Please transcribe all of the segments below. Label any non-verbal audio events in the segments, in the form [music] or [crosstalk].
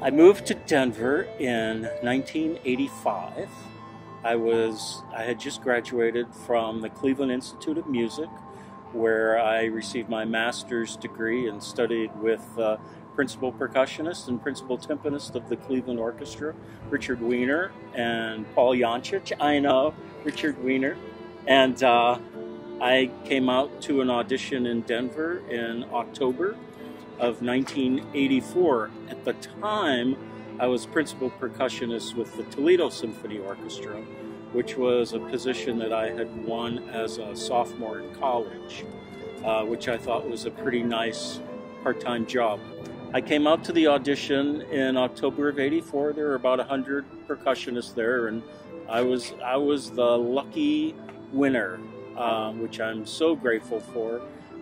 I moved to Denver in 1985. I was I had just graduated from the Cleveland Institute of Music, where I received my master's degree and studied with uh, principal percussionist and principal timpanist of the Cleveland Orchestra, Richard Weiner, and Paul Yancich. I know Richard Weiner, and uh, I came out to an audition in Denver in October of 1984. At the time, I was principal percussionist with the Toledo Symphony Orchestra, which was a position that I had won as a sophomore in college, uh, which I thought was a pretty nice part time job. I came out to the audition in October of '84. There were about 100 percussionists there, and I was I was the lucky winner, uh, which I'm so grateful for.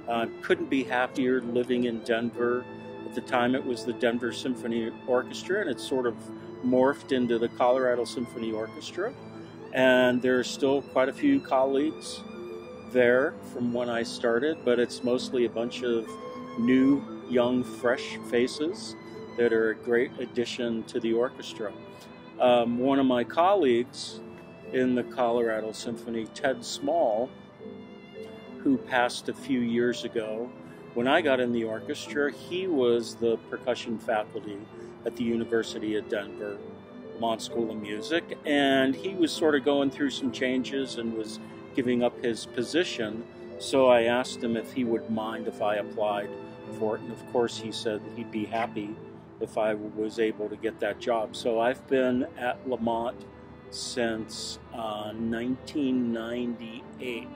Uh, couldn't be happier living in Denver. At the time, it was the Denver Symphony Orchestra, and it sort of morphed into the Colorado Symphony Orchestra. And there are still quite a few colleagues there from when I started, but it's mostly a bunch of new, young, fresh faces that are a great addition to the orchestra. Um, one of my colleagues in the Colorado Symphony, Ted Small, who passed a few years ago. When I got in the orchestra, he was the percussion faculty at the University of Denver, Lamont School of Music, and he was sort of going through some changes and was giving up his position. So I asked him if he would mind if I applied for it, and of course he said he'd be happy if I was able to get that job. So I've been at Lamont since uh, 1998.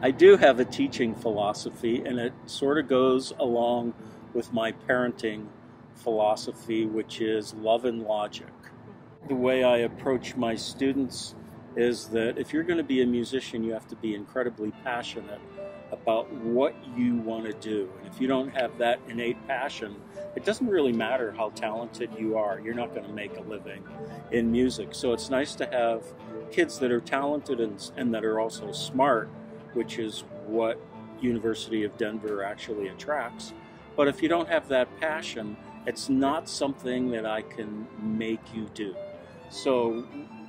I do have a teaching philosophy, and it sort of goes along with my parenting philosophy, which is love and logic. The way I approach my students is that if you're going to be a musician, you have to be incredibly passionate about what you want to do. And if you don't have that innate passion, it doesn't really matter how talented you are. You're not going to make a living in music. So it's nice to have kids that are talented and, and that are also smart which is what University of Denver actually attracts. But if you don't have that passion, it's not something that I can make you do. So,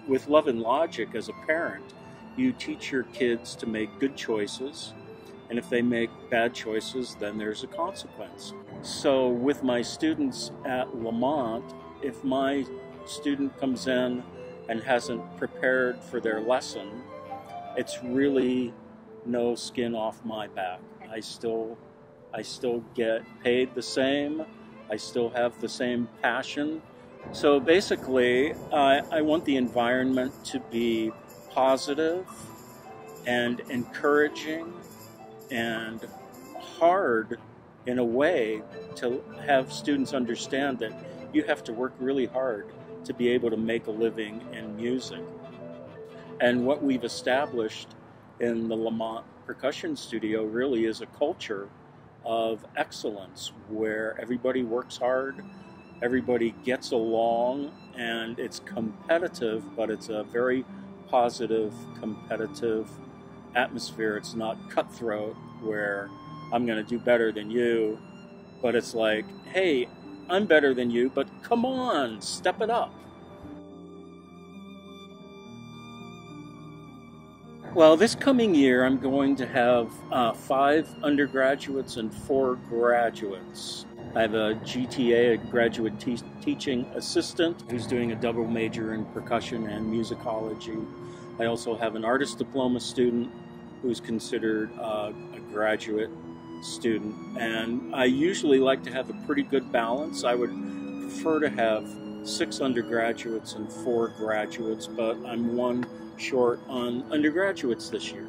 with love and logic as a parent, you teach your kids to make good choices, and if they make bad choices, then there's a consequence. So, with my students at Lamont, if my student comes in and hasn't prepared for their lesson, it's really no skin off my back. I still I still get paid the same. I still have the same passion. So basically, I, I want the environment to be positive and encouraging and hard in a way to have students understand that you have to work really hard to be able to make a living in music. And what we've established in the Lamont Percussion Studio really is a culture of excellence where everybody works hard, everybody gets along, and it's competitive, but it's a very positive, competitive atmosphere. It's not cutthroat where I'm going to do better than you, but it's like, hey, I'm better than you, but come on, step it up. Well, this coming year, I'm going to have uh, five undergraduates and four graduates. I have a GTA, a graduate te- teaching assistant, who's doing a double major in percussion and musicology. I also have an artist diploma student who's considered uh, a graduate student. And I usually like to have a pretty good balance. I would prefer to have six undergraduates and four graduates, but I'm one short on undergraduates this year.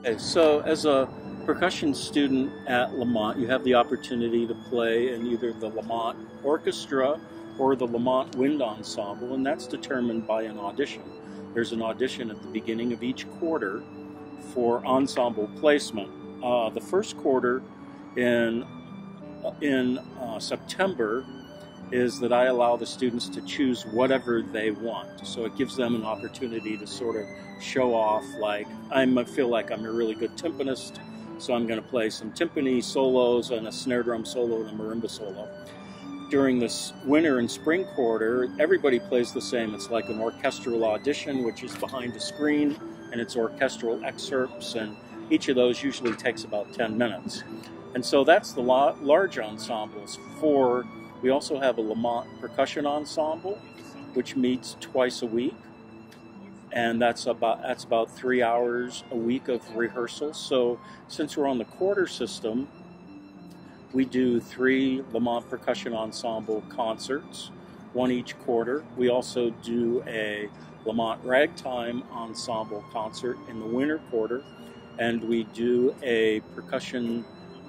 Okay, so as a percussion student at Lamont, you have the opportunity to play in either the Lamont Orchestra or the Lamont Wind Ensemble, and that's determined by an audition. There's an audition at the beginning of each quarter for ensemble placement. Uh, the first quarter in in uh, September is that I allow the students to choose whatever they want. So it gives them an opportunity to sort of show off, like, I feel like I'm a really good timpanist, so I'm going to play some timpani solos and a snare drum solo and a marimba solo. During this winter and spring quarter, everybody plays the same. It's like an orchestral audition, which is behind a screen, and it's orchestral excerpts, and each of those usually takes about 10 minutes. And so that's the large ensembles. For we also have a Lamont percussion ensemble, which meets twice a week, and that's about that's about three hours a week of rehearsal. So since we're on the quarter system, we do three Lamont percussion ensemble concerts, one each quarter. We also do a Lamont ragtime ensemble concert in the winter quarter, and we do a percussion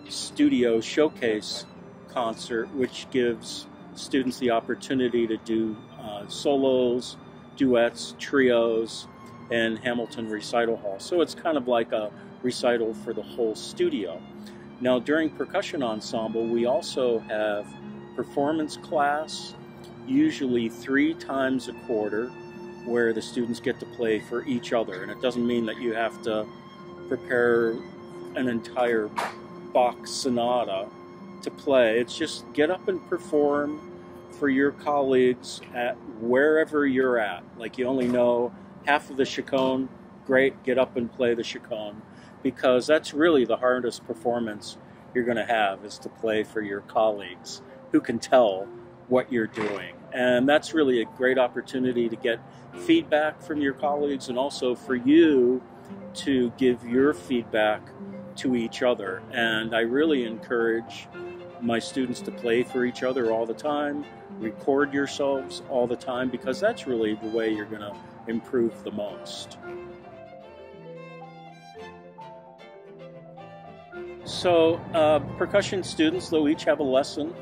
studio showcase concert, which gives students the opportunity to do uh, solos, duets, trios, and Hamilton Recital Hall. So it's kind of like a recital for the whole studio. Now, during percussion ensemble, we also have performance class, usually three times a quarter, where the students get to play for each other. And it doesn't mean that you have to prepare an entire Bach sonata to play. It's just get up and perform for your colleagues at wherever you're at. Like you only know half of the chaconne, great, get up and play the chaconne because that's really the hardest performance you're going to have is to play for your colleagues who can tell what you're doing. And that's really a great opportunity to get feedback from your colleagues and also for you to give your feedback to each other. And I really encourage my students to play for each other all the time, record yourselves all the time, because that's really the way you're going to improve the most. So, uh, percussion students, they'll each have a lesson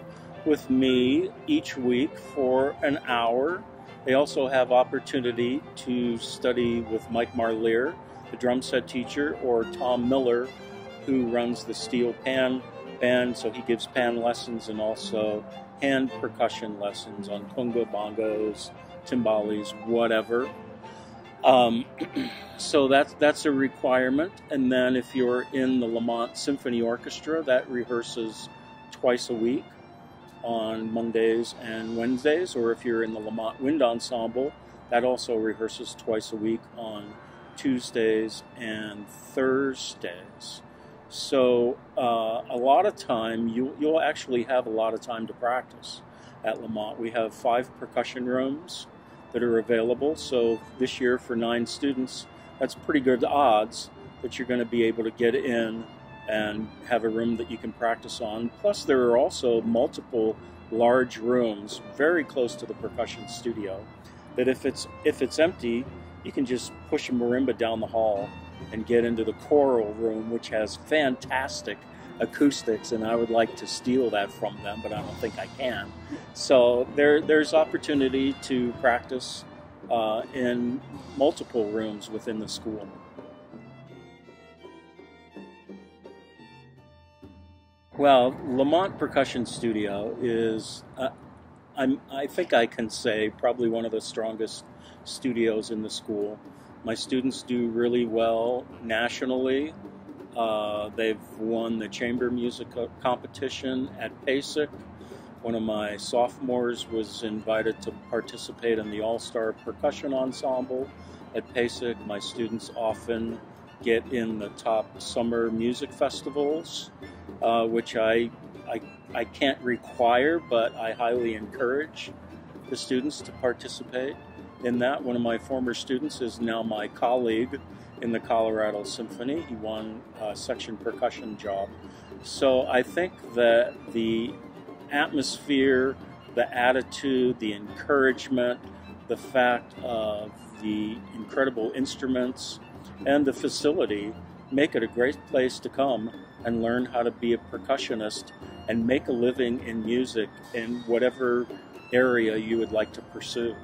with me each week for an hour. They also have opportunity to study with Mike Marlier, the drum set teacher, or Tom Miller, who runs the steel pan band. So he gives pan lessons and also hand percussion lessons on conga, bongos, timbales, whatever. Um, [clears throat] so that's that's a requirement. And then if you're in the Lamont Symphony Orchestra, that rehearses twice a week on Mondays and Wednesdays. Or if you're in the Lamont Wind Ensemble, that also rehearses twice a week on Tuesdays and Thursdays. So uh, a lot of time, you, you'll actually have a lot of time to practice at Lamont. We have five percussion rooms that are available. So this year for nine students, that's pretty good odds that you're going to be able to get in and have a room that you can practice on. Plus, there are also multiple large rooms very close to the percussion studio that if it's if it's empty, you can just push a marimba down the hall and get into the choral room, which has fantastic acoustics, and I would like to steal that from them, but I don't think I can. So there, there's opportunity to practice uh, in multiple rooms within the school. Well, Lamont Percussion Studio is, uh, i think I can say, probably one of the strongest studios in the school. My students do really well nationally. Uh, they've won the chamber music competition at PASIC. One of my sophomores was invited to participate in the All Star Percussion Ensemble at PASIC. My students often get in the top summer music festivals, uh, which I, I, I can't require, but I highly encourage the students to participate in that. One of my former students is now my colleague in the Colorado Symphony. He won a section percussion job. So I think that the atmosphere, the attitude, the encouragement, the fact of the incredible instruments and the facility make it a great place to come and learn how to be a percussionist and make a living in music in whatever area you would like to pursue.